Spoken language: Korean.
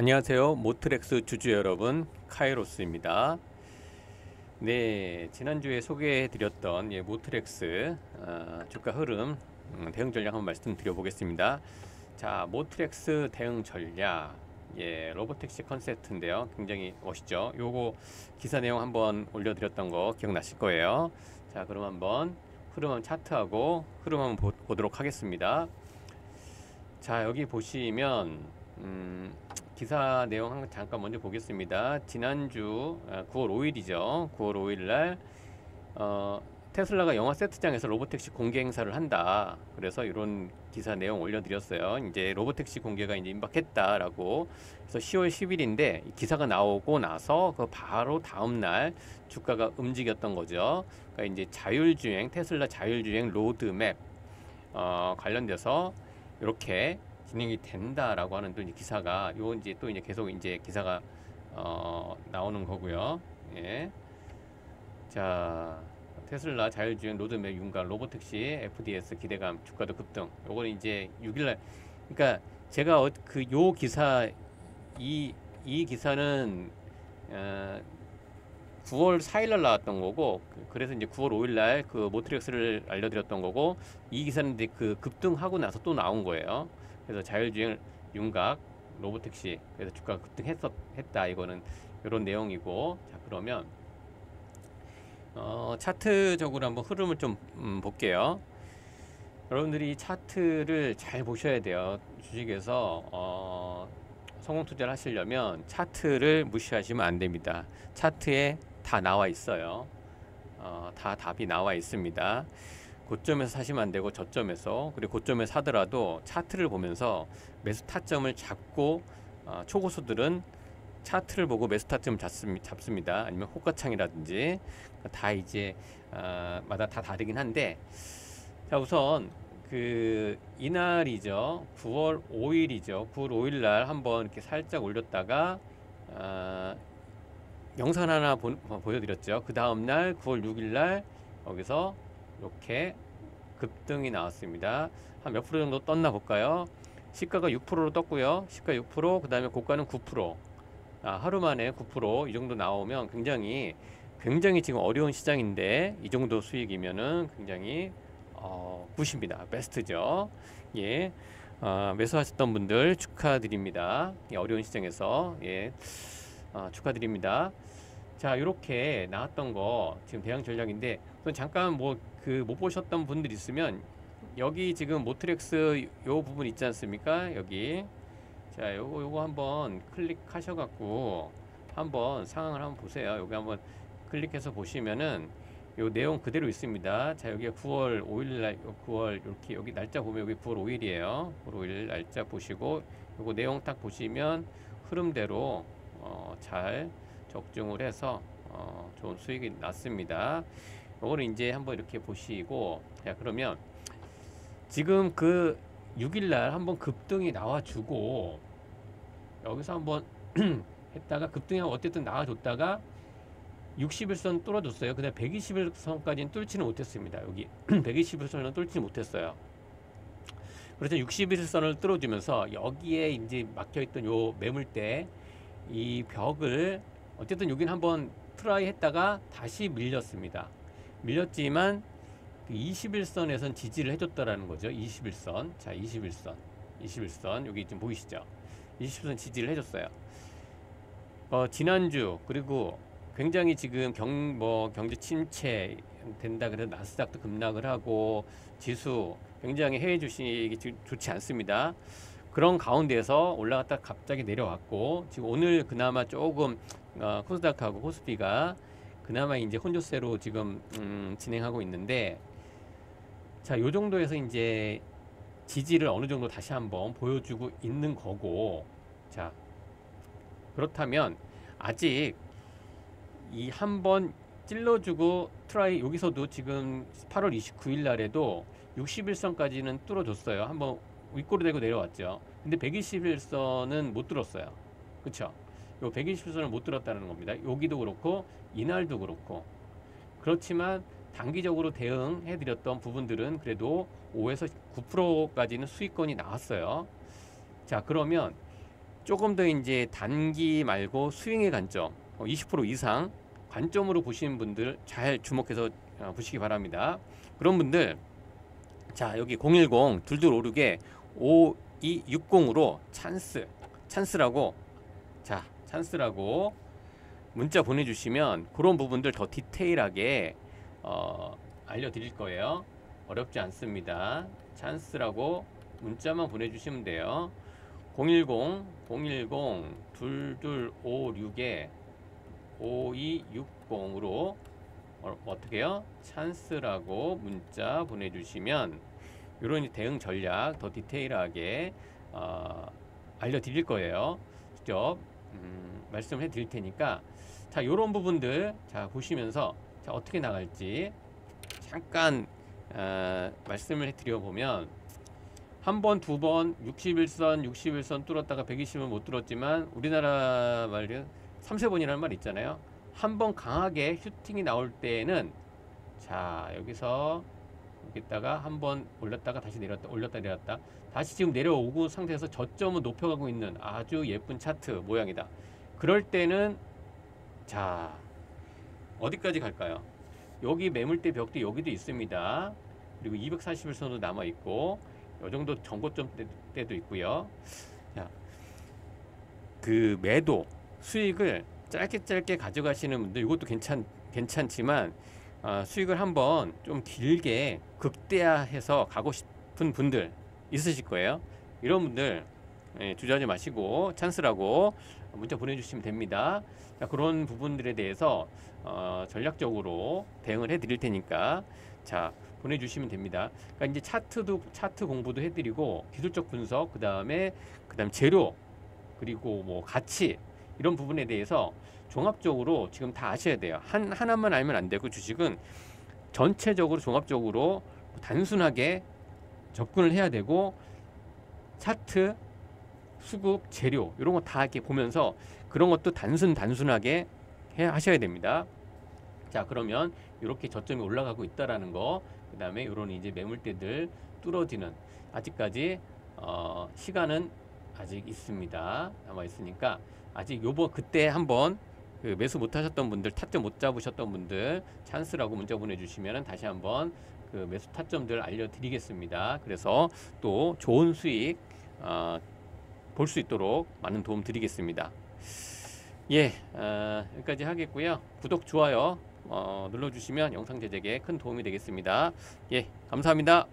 안녕하세요. 모트렉스 주주 여러분, 카이로스입니다. 네, 지난주에 소개해드렸던 예, 모트렉스 어, 주가 흐름 음, 대응 전략 한번 말씀드려 보겠습니다. 자, 모트렉스 대응 전략, 예, 로보택시 컨셉트인데요. 굉장히 멋있죠. 요거 기사 내용 한번 올려드렸던 거 기억나실 거예요. 자, 그럼 한번 흐름 한번 차트하고 흐름 한번 보, 보도록 하겠습니다. 자, 여기 보시면 음, 기사 내용 한 잠깐 먼저 보겠습니다. 지난주 9월 아, 5일이죠. 9월 5일 날 어, 테슬라가 영화 세트장에서 로보택시 공개 행사를 한다. 그래서 이런 기사 내용 올려드렸어요. 이제 로보택시 공개가 이제 임박했다라고. 그래서 10월 10일인데 기사가 나오고 나서 그 바로 다음 날 주가가 움직였던 거죠. 그러니까 이제 자율주행 테슬라 자율주행 로드맵 어, 관련돼서 이렇게 진행이 된다라고 하는 또 이제 기사가 요 이제 또 이제 계속 이제 기사가 어 나오는 거고요. 예. 자, 테슬라 자율주행 로드맵 윤곽 로보택시 FDS 기대감 주가도 급등. 요거는 이제 6일 날 그러니까 제가 어, 그요 기사 이이 기사는 어 9월 4일 날 나왔던 거고 그, 그래서 이제 9월 5일 날 그 모트렉스를 알려드렸던 거고 이 기사는 이제 그 급등하고 나서 또 나온 거예요. 그래서 자율주행 윤곽 로보택시 그래서 주가가 급등했었 했다 이거는 이런 내용이고 자 그러면 어, 차트적으로 한번 흐름을 좀 음, 볼게요. 여러분들이 차트를 잘 보셔야 돼요. 주식에서 어, 성공 투자를 하시려면 차트를 무시하시면 안 됩니다. 차트에 다 나와 있어요. 어, 다 답이 나와 있습니다. 고점에서 사시면 안 되고 저점에서 그리고 고점에 사더라도 차트를 보면서 매수 타점을 잡고 어, 초고수들은 차트를 보고 매수 타점을 잡습니 다. 아니면 호가창이라든지 다 이제 어, 마다 다 다르긴 한데 자 우선 그 이날이죠. 9월 5일이죠. 9월 5일 날 한번 이렇게 살짝 올렸다가 어, 영상 하나 보, 보여드렸죠. 그 다음 날 9월 6일 날 여기서 이렇게 급등이 나왔습니다. 한 몇 프로 정도 떴나 볼까요? 시가가 6%로 떴고요. 시가 6%, 그 다음에 고가는 9%. 아, 하루 만에 9%이 정도 나오면 굉장히 굉장히 지금 어려운 시장인데 이 정도 수익이면은 굉장히 어, 굿입니다. 베스트죠. 예. 어, 매수하셨던 분들 축하드립니다. 예, 어려운 시장에서 예. 어, 축하드립니다. 자, 이렇게 나왔던 거 지금 대응 전략인데 잠깐 뭐 그 못 보셨던 분들 있으면 여기 지금 모트렉스 요 부분 있지 않습니까? 여기 자, 요거 요거 한번 클릭하셔 갖고 한번 상황을 한번 보세요. 여기 한번 클릭해서 보시면은 요 내용 그대로 있습니다. 자, 여기가 9월 5일 날 9월 이렇게 여기 날짜 보면 여기 9월 5일이에요. 9월 5일 날짜 보시고 요거 내용 딱 보시면 흐름대로 어, 잘 적중을 해서 어, 좋은 수익이 났습니다. 이거를 이제 한번 이렇게 보시고 자 그러면 지금 그 6일날 한번 급등이 나와주고 여기서 한번 했다가 급등이 어쨌든 나와줬다가 60일선 뚫어줬어요. 근데 120일선까지는 뚫지는 못했습니다. 여기 120일선은 뚫지 못했어요. 그래서 60일선을 뚫어주면서 여기에 이제 막혀있던 요 매물대 이 벽을 어쨌든 여긴 한번 try 했다가 다시 밀렸습니다. 밀렸지만 그 20일선에선 지지를 해줬다라는 거죠. 20일선. 자, 20일선. 20일선. 여기 지금 보이시죠? 20선 지지를 해줬어요. 어, 지난주, 그리고 굉장히 지금 경, 뭐, 경제 침체 된다 그래서 나스닥도 급락을 하고 지수 굉장히 해외 주식이 좋지 않습니다. 그런 가운데서 올라갔다 갑자기 내려왔고 지금 오늘 그나마 조금 어, 코스닥하고 코스피가 그나마 이제 혼조세로 지금 음, 진행하고 있는데 자, 요 정도에서 이제 지지를 어느 정도 다시 한번 보여주고 있는 거고 자 그렇다면 아직 이 한번 찔러주고 try 여기서도 지금 8월 29일 날에도 60일선까지는 뚫어줬어요. 한번 윗꼬리 달고 내려왔죠. 근데 120일선은 못 뚫었어요. 그쵸? 요 120선을 못 뚫었다는 겁니다. 여기도 그렇고 이날도 그렇고 그렇지만 단기적으로 대응해드렸던 부분들은 그래도 5에서 9%까지는 수익권이 나왔어요. 자 그러면 조금 더 이제 단기 말고 스윙의 관점 어, 20% 이상 관점으로 보시는 분들 잘 주목해서 어, 보시기 바랍니다. 그런 분들 자 여기 010 둘둘 오륙에 5260으로 찬스 찬스라고 자 찬스라고 문자 보내주시면 그런 부분들 더 디테일하게 어, 알려드릴 거예요. 어렵지 않습니다. 찬스라고 문자만 보내주시면 돼요. 010 010 2256에 5260으로 어, 어떻게 해요? 찬스라고 문자 보내주시면 이런 대응 전략 더 디테일하게 어, 알려드릴 거예요. 직접 음, 말씀을 해드릴 테니까 자 이런 부분들 자 보시면서 자 어떻게 나갈지 잠깐 어, 말씀을 해드려 보면 한 번, 두 번, 61선, 61선 뚫었다가 120은 못 뚫었지만 우리나라 말로 3세번이라는 말 있잖아요. 한 번 강하게 슈팅이 나올 때에는 자 여기서 여기다가 한번 올렸다가 다시 내렸다 올렸다 내렸다 다시 지금 내려오고 상태에서 저점은 높여가고 있는 아주 예쁜 차트 모양이다. 그럴 때는 자 어디까지 갈까요? 여기 매물대 벽도 여기도 있습니다. 그리고 241선도 남아 있고 이 정도 정고점 때- 때도 있고요. 자, 그 매도 수익을 짧게 짧게 가져가시는 분들 이것도 괜찮 괜찮지만 아, 수익을 한번 좀 길게 극대화해서 가고 싶은 분들 있으실 거예요. 이런 분들 예, 주저하지 마시고 찬스라고 문자 보내주시면 됩니다. 자, 그런 부분들에 대해서 어, 전략적으로 대응을 해드릴 테니까 자 보내주시면 됩니다. 그러니까 이제 차트도 차트 공부도 해드리고 기술적 분석 그 다음에 그다음 재료 그리고 뭐 가치 이런 부분에 대해서 종합적으로 지금 다 아셔야 돼요. 한 하나만 알면 안 되고 주식은 전체적으로 종합적으로 단순하게 접근을 해야 되고 차트 수급 재료 이런 거 다 이렇게 보면서 그런 것도 단순 단순하게 해 하셔야 됩니다. 자 그러면 이렇게 저점이 올라가고 있다라는 거 그 다음에 이런 이제 매물대들 뚫어지는 아직까지 어, 시간은 아직 있습니다 남아 있으니까 아직 요번 그때 한번 그 매수 못 하셨던 분들 타점 못 잡으셨던 분들 찬스라고 문자 보내주시면 다시 한번 그 매수 타점들 알려드리겠습니다 그래서 또 좋은 수익 어, 볼수 있도록 많은 도움 드리겠습니다 예 어, 여기까지 하겠고요 구독 좋아요 어, 눌러주시면 영상 제작에 큰 도움이 되겠습니다. 예, 감사합니다.